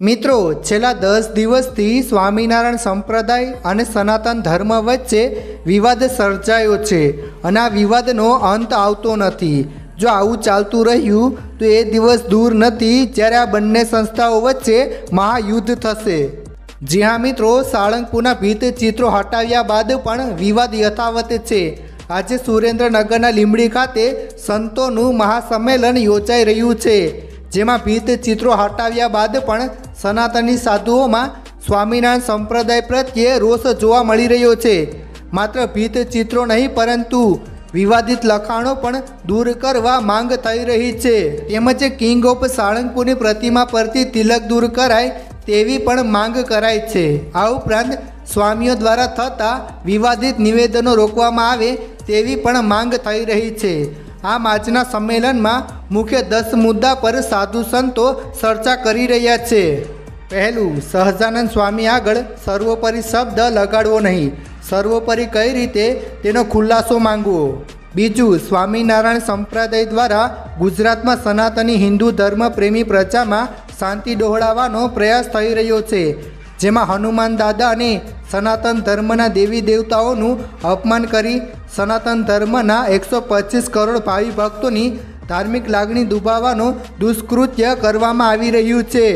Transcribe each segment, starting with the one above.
મિત્રો, છેલ્લા દસ દિવસથી સ્વામિનારાયણ સંપ્રદાય અને સનાતન ધર્મ વચ્ચે વિવાદ સર્જાયો છે અને આ વિવાદનો અંત આવતો નથી. જો આવું ચાલતું રહ્યું, તો એ દિવસ દૂર નથી જ્યારે આ બંને સંસ્થાઓ વચ્ચે મહાયુદ્ધ થશે. જી હા, મિત્રો સાળંગપુરના ભીત ચિત્રો હટાવ્યા બાદ પણ વિવાદ યથાવત છે. આજે સુરેન્દ્રનગરના લીંબડી ખાતે સંતોનું મહાસંમેલન યોજાઈ રહ્યું છે, જેમાં ભીત ચિત્રો હટાવ્યા બાદ પણ સનાતની સાધુઓમાં સ્વામિનારાયણ સંપ્રદાય પ્રત્યે રોષ જોવા મળી રહ્યો છે. માત્ર ભીત ચિત્રો નહીં, પરંતુ વિવાદિત લખાણો પણ દૂર કરવા માંગ થઈ રહી છે. તેમજ કિંગ ઓફ સાળંગપુરની પ્રતિમા પરથી તિલક દૂર કરાય તેવી પણ માંગ કરાય છે. આ ઉપરાંત સ્વામીઓ દ્વારા થતા વિવાદિત નિવેદનો રોકવામાં આવે તેવી પણ માંગ થઈ રહી છે. આમ આજના સંમેલનમાં મુખ્ય દસ મુદ્દા પર સાધુ સંતો ચર્ચા કરી રહ્યા છે. પહેલું, સહજાનંદ સ્વામી આગળ સર્વોપરી શબ્દ લગાડવો નહીં. સર્વોપરી કઈ રીતે? તેનો ખુલાસો માંગવો. બીજું, સ્વામિનારાયણ સંપ્રદાય દ્વારા ગુજરાતમાં સનાતની હિન્દુ ધર્મ પ્રેમી પ્રજામાં શાંતિ ડહોળાવવાનો પ્રયાસ થઈ રહ્યો છે. જેમાં હનુમાન દાદા અને સનાતન ધર્મના દેવી દેવતાઓનું અપમાન કરી સનાતન ધર્મના એકસો પચીસ કરોડ ભાવિ ભક્તોની ધાર્મિક લાગણી દુભાવવાનું દુષ્કૃત્ય કરવામાં આવી રહ્યું છે.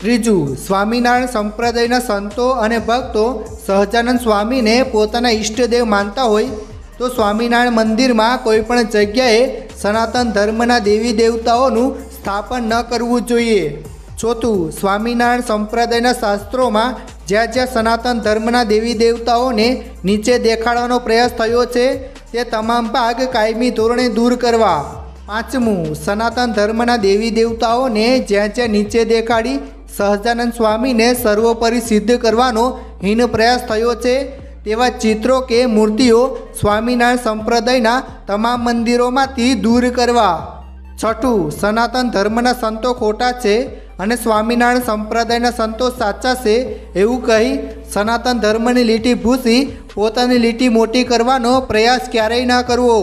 ત્રીજું, સ્વામિનારાયણ સંપ્રદાયના સંતો અને ભક્તો સહજાનંદ સ્વામીને પોતાના ઈષ્ટદેવ માનતા હોય તો સ્વામિનારાયણ મંદિરમાં કોઈપણ જગ્યાએ સનાતન ધર્મના દેવી દેવતાઓનું સ્થાપન ન કરવું જોઈએ. ચોથું સ્વામિનારાયણ સંપ્રદાયના શાસ્ત્રોમાં જ્યાં જ્યાં સનાતન ધર્મના દેવી દેવતાઓને નીચે દેખાડવાનો પ્રયાસ થયો છે, તે તમામ ભાગ કાયમી ધોરણે દૂર કરવા. પાંચમું, સનાતન ધર્મના દેવી દેવતાઓને જ્યાં જ્યાં નીચે દેખાડી સહજાનંદ સ્વામીને સર્વોપરી સિદ્ધ કરવાનો હીન પ્રયાસ થયો છે, તેવા ચિત્રો કે મૂર્તિઓ સ્વામિનારાયણ સંપ્રદાયના તમામ મંદિરોમાંથી દૂર કરવા. છઠ્ઠું, સનાતન ધર્મના સંતો ખોટા છે અને સ્વામિનારાયણ સંપ્રદાયના સંતો સાચા છે એવું કહી સનાતન ધર્મની લીટી ભૂસી પોતાની લીટી મોટી કરવાનો પ્રયાસ ક્યારેય ન કરવો.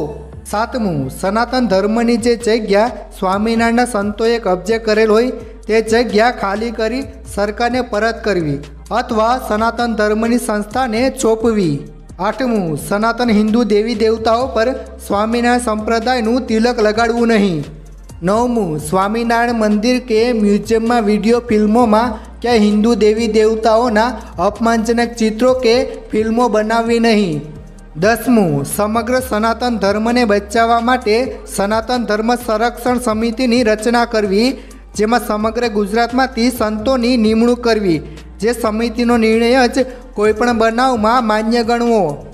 સાતમું, સનાતન ધર્મની જે જગ્યા સ્વામિનારાયણના સંતોએ કબજે કરેલ હોય તે જગ્યા ખાલી કરી સરકારને પરત કરવી અથવા સનાતન ધર્મની સંસ્થાને ચોંપવી આઠમું, સનાતન હિન્દુ દેવી દેવતાઓ પર સ્વામિનારાયણ સંપ્રદાયનું તિલક લગાડવું નહીં. નવમું, સ્વામિનારાયણ મંદિર કે મ્યુઝિયમમાં વીડિયો ફિલ્મોમાં કે હિન્દુ દેવી દેવતાઓના અપમાનજનક ચિત્રો કે ફિલ્મો બનાવવી નહીં. દસમું, સમગ્ર સનાતન ધર્મને બચાવવા માટે સનાતન ધર્મ સંરક્ષણ સમિતિની રચના કરવી, જેમાં સમગ્ર ગુજરાતમાંથી સંતોની નિમણૂક કરવી, જે સમિતિનો નિર્ણય જ કોઈપણ બનાવમાં માન્ય ગણવો.